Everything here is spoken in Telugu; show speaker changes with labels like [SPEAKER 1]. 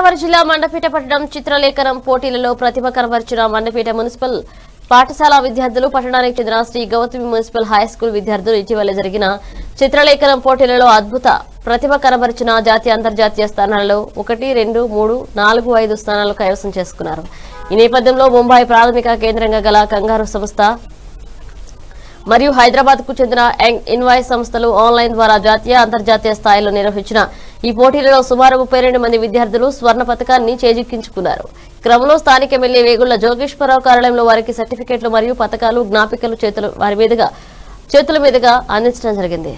[SPEAKER 1] గోదావరి జిల్లా మండపీట పట్టణం చిత్రలేఖనం పోటీలలో ప్రతిభ కనబరిచిన మండపీట మున్సిపల్ పాఠశాల విద్యార్థులు పట్టణానికి చెందిన Shri Gautami municipal high school విద్యార్థులు ఇటీవల జరిగిన చిత్రలేఖనం పోటీలలో అద్భుత ప్రతిభ కనబరిచిన జాతీయ అంతర్జాతీయ స్థానాలలో ఒకటి రెండు మూడు నాలుగు ఐదు స్థానాలు కైవసం చేసుకున్నారు. ఈ నేపథ్యంలో ముంబై ప్రాథమిక కేంద్రంగా గల కంగారు సంస్థ మరియు హైదరాబాద్కు చెందిన యంగ్ ఇన్వాయిస్ సంస్థలు ఆన్లైన్ ద్వారా జాతీయ అంతర్జాతీయ స్థాయిలో నిర్వహించిన ఈ పోటీలలో సుమారు ముప్పై రెండు మంది విద్యార్థులు స్వర్ణ పథకాన్ని చేజిక్కించుకున్నారు. క్రమంలో స్థానిక ఎమ్మెల్యే వేగుళ్ళ జోగేశ్వరరావు కార్యాలయంలో వారికి సర్టిఫికెట్లు మరియు పథకాలు జ్ఞాపికలు చేతులు వారి మీదుగా చేతుల మీదుగా అందించడం జరిగింది.